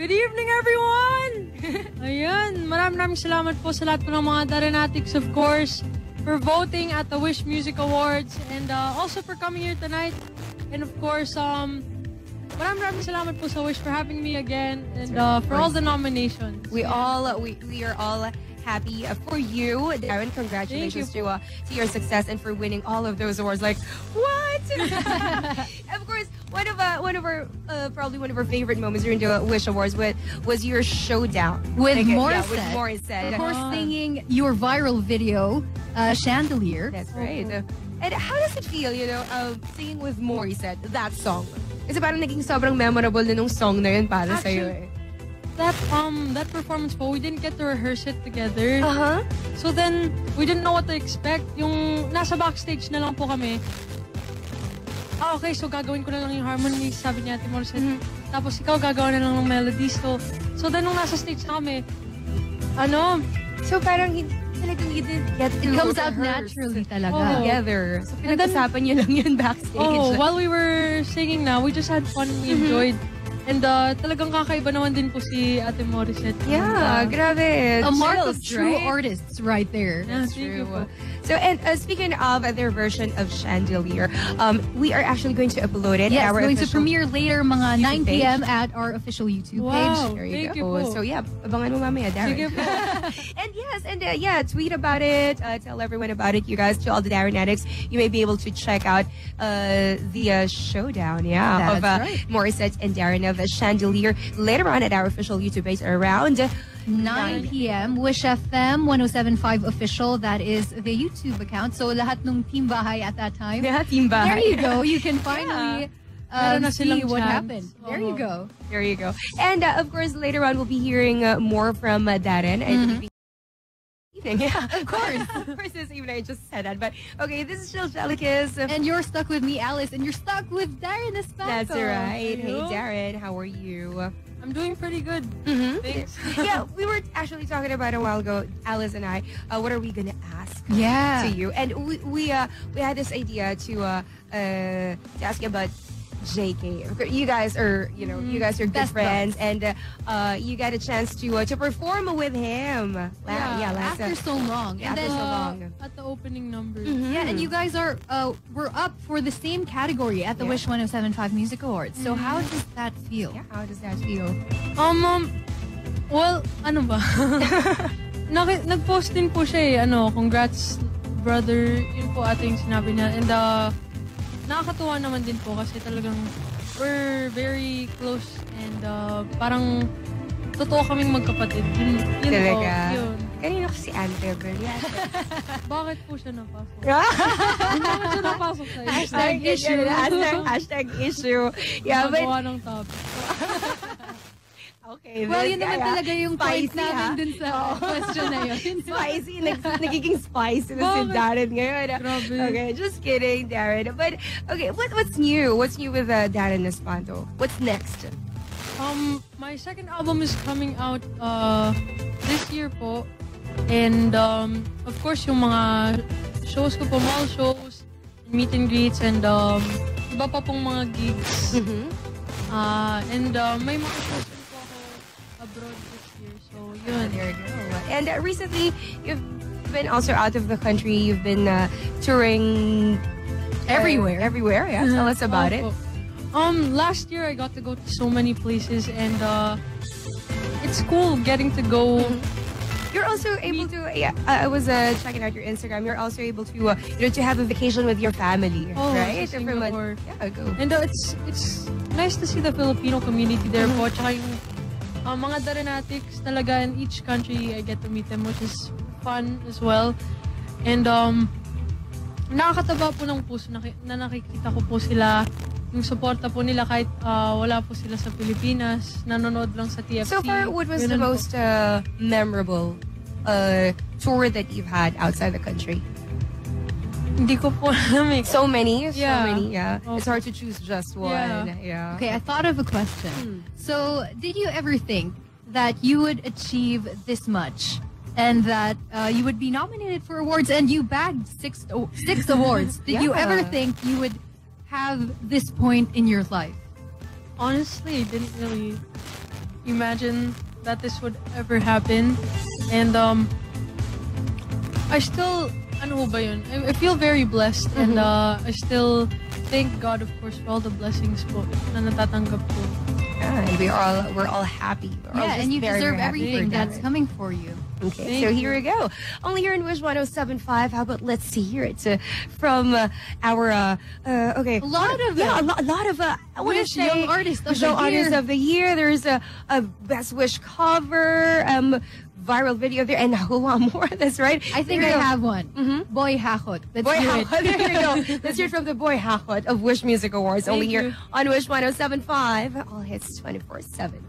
Good evening, everyone! Ayan, maraming maraming salamat po sa lahat po ng mga Darenatics, of course, for voting at the Wish Music Awards and uh, also for coming here tonight. And of course, um, maraming maraming salamat po sa Wish for having me again and uh, for all the nominations. We all we, we are all happy for you, Darren. Congratulations you to uh, to your success and for winning all of those awards. Like what? of course, one of uh, one of our uh, probably one of our favorite moments during the Wish Awards was was your showdown With Like, Morissette. Yeah, with Morissette. Of course, singing your viral video, uh, Chandelier. That's right. And how does it feel, you know, uh, singing with Morissette, that song? Kasi parang naging sobrang memorable na nung song na yun para sa'yo eh. That um that performance po, we didn't get to rehearse it together. Uh-huh. So then, we didn't know what to expect. Yung nasa backstage na lang po kami. Ah, okay, so gagawin ko na lang yung harmony, sabi niya Ate Morissette. Tapos ikaw gagawa na lang ng melody. So, so then nung nasa stage na kami, ano, So parang hindi talagang you didn't get to It comes out rehearse naturally Oh. talaga. together. So pinag-usapan niyo lang yun backstage. oh, while we were singing na, we just had fun, we enjoyed. And uh, talagang kakaiba naman din po si Ate Morissette. yeah, uh, grabe. A mark of true right? artists right there. Yeah, That's true. So, and uh, speaking of their version of Chandelier, um, we are actually going to upload it. Yes, our going to premiere later, mga 9 p.m. at our official YouTube Wow. page. There you Thank go. you. So yeah, abangan mo mamaya, Darren. And yes, and uh, yeah, tweet about it. Uh, tell everyone about it, you guys. To all the Darrenatics, you may be able to check out uh, the uh, showdown, yeah, of That's uh, right. Morissette and Darren of uh, Chandelier later on at our official YouTube page around. 9 p.m. Wish FM 1075 official. That is the YouTube account. So lahat ng team bahay at that time. Yeah, team There you go. You can finally Meron um, na see silang what chance. happened. There you go. There you go. And uh, of course, later on, we'll be hearing uh, more from uh, Darren. I believe evening. Yeah, of course. of course, this evening. I just said that. But okay, this is Jill Jellicus. And you're stuck with me, Alice, and you're stuck with Darren Espanto. That's right. Hey, Hello. Darren, how are you? I'm doing pretty good. Mm-hmm. Thanks. yeah, we were actually talking about a while ago, Alice and I. Uh, what are we gonna ask Yeah. to you? And we we uh we had this idea to uh uh to ask you about JK. You guys are you know you guys are good Best friends, and uh, uh you got a chance to uh, to perform with him. La- Yeah, yeah, last After so long. Yeah, and then, so Uh, long. At the opening number. yeah, and you guys are uh, we're up for the same category at the Yeah. Wish 1075 Music Awards. So how does that feel? Yeah, how does that feel? Um, um, well, ano ba? Naki- nag-post din po siya eh, ano, congrats brother, yun po ate yung sinabi niya. And uh, nakakatuwa naman din po kasi talagang we're very close and uh, parang totoo kaming magkapatid. Yun, yun po, Talaga? yun. Kanina ko si Ante, girl. Yeah. Bakit po siya napasok? Hindi naman siya napasok sa iyo. Hashtag issue. hashtag, hashtag issue. Yeah, but ng topic. okay. Well, yun naman ah, talaga yung point spicy, namin ha? dun sa question na yun. spicy. Nag, nagiging spicy na si? Darren ngayon. Grabe. Okay, just kidding, Darren. But, okay, what what's new? What's new with uh, Darren Espanto? What's next? Um, my second album is coming out uh, this year po. And um, of course, yung mga shows ko po, mall shows, meet and greets, and um, iba pa pong mga gigs. Mm-hmm. Uh, and uh, may mga shows abroad this year. So, yun. There you go. And uh, recently, you've been also out of the country. You've been uh, touring uh, Everywhere. Everywhere, yeah. Tell us about it. Um, last year I got to go to so many places and uh, it's cool getting to go. You're also able to. Yeah, I was uh, checking out your Instagram. You're also able to, uh, you know, to have a vacation with your family, Oh, right? Singapore. yeah, go. And uh, it's it's nice to see the Filipino community there po. Tsaka yung uh, mga Darenatics talaga in each country I get to meet them which is fun as well. And um, nakakataba po ng puso na, na nakikita ko po sila yung suporta po nila kahit uh, wala po sila sa Pilipinas, nanonood lang sa TFC. So far, what was the Ganun po. most uh, memorable uh, tour that you've had outside the country? Hindi ko po alam. So many, so Yeah. many. Yeah, Oh. it's hard to choose just one. Yeah. Yeah. Okay, I thought of a question. So, did you ever think that you would achieve this much and that uh, you would be nominated for awards and you bagged six six awards? Did you ever think you would have this point in your life? Honestly, I didn't really imagine that this would ever happen. And um, I still, ano ba yun? I, I feel very blessed and uh, I still thank God, of course, for all the blessings po na natatanggap ko. Yeah, and we are all we're all happy. We're Yeah, just and you very, deserve very everything that's Darren. coming for you. Okay, Thank so you. here we go. Only here in Wish 1075. How about let's see hear it uh, from uh, our uh, uh, okay. A lot of yeah, a, lo- a lot of uh, I want to say Young Artist of Young the Artist Year. of the year. There's a, a best wish cover, um, viral video there, and a whole lot more. That's right. I think I have one. Mhm. Boy Hakot. Let's Boy it. Hakot. There we go. Let's hear from the Boy Hakot of Wish Music Awards. Only Thank here on Wish 1075. All hits 24 7.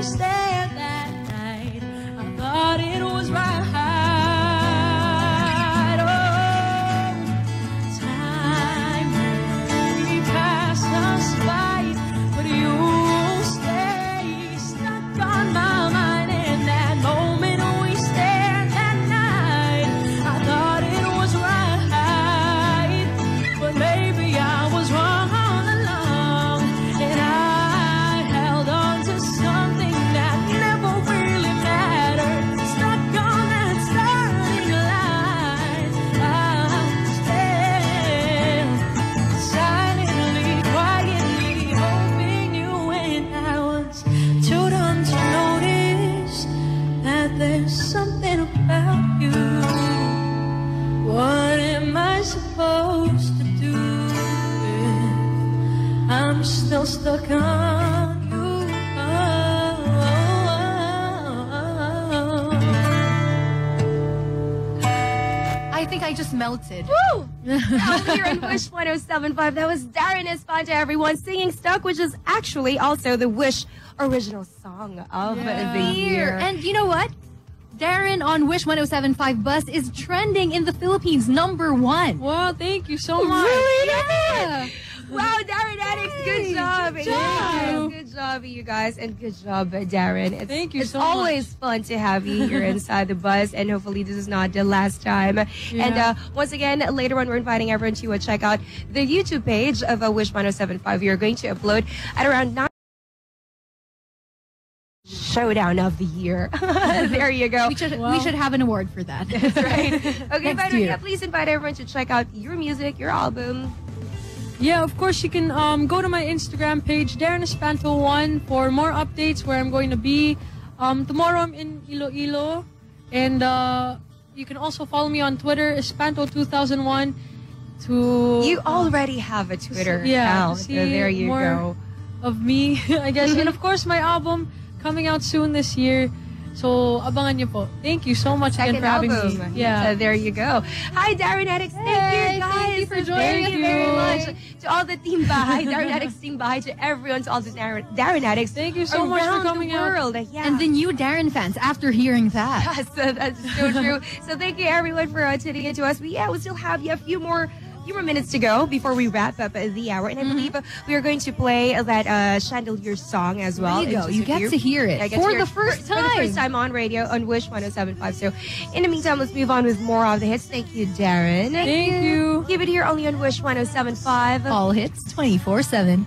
Stay. Melted. Woo! Here on Wish 1075. That was Darren Espanto, everyone, singing Stuck, which is actually also the Wish original song of Yeah. the year. And you know what? Darren on Wish 1075 bus is trending in the Philippines, number one. Wow, thank you so much. Really? Yeah. Wow, Darrenatics, good job. Good job. good job, you guys, and good job, uh, Darren. It's, Thank you It's so always fun to have you here inside the bus, and hopefully this is not the last time. And uh, once again, later on, we're inviting everyone to uh, check out the YouTube page of uh, Wish 1075. We are going to upload at around 9 showdown of the year. there you go. We should we should have an award for that. That's right. Okay, by the way, yeah, please invite everyone to check out your music, your album. Yeah, of course you can um, go to my Instagram page, Darren Espanto1, for more updates where I'm going to be. Um, tomorrow I'm in Iloilo, and uh, you can also follow me on Twitter, Espanto2001. To You already have a Twitter yeah, account. see so there you go. of me, I guess, and of course my album coming out soon this year. So abangan niyo po. Thank you so much Second again for having album. me. Yeah. So there you go. Hi, Darrenatics. Thank Hey, you, guys. thank you for joining. Thank joining you very much. To all the team Bahay, Darrenatics team Bahay, to everyone, to all the Darren, Darrenatics. Thank you so much for around coming the out. world. Yeah. And the new Darren fans after hearing that. Yes, uh, that's so true. so thank you everyone for uh, tuning in to us. But yeah, we still have you a few more few more minutes to go before we wrap up uh, the hour. And I believe uh, we are going to play uh, that uh, Chandelier song as well. There you go. You get to hear it Yeah, I get to for hear the it first For the first time. time on radio on Wish 1075. So in the meantime, let's move on with more of the hits. Thank you, Darren. Thank you. Keep it here only on Wish 1075. All hits 24 7.